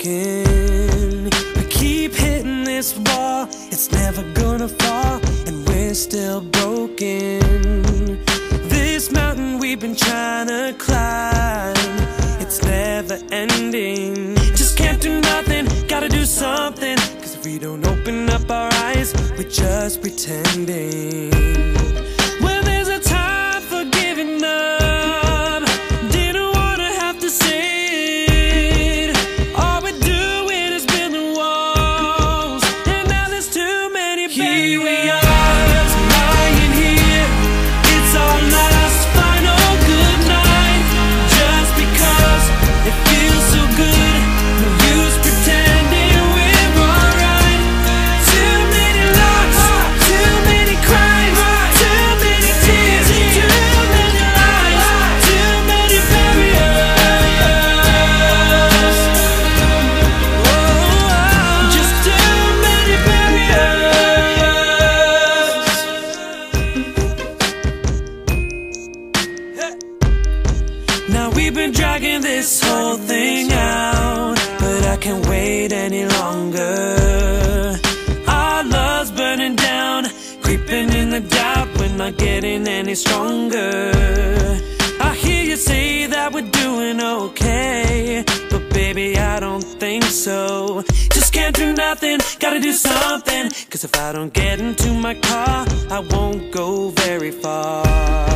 choking. We keep hitting this wall, it's never gonna fall, and we're still broken. This mountain we've been trying to climb, it's never ending. Just can't do nothing, gotta do something. Cause if we don't open up our eyes, we're just pretending. Dragging this whole thing out, but I can't wait any longer. Our love's burning down, creeping in the doubt, we're not getting any stronger. I hear you say that we're doing okay, but baby, I don't think so. Just can't do nothing, gotta do something. Cause if I don't get into my car, I won't go very far.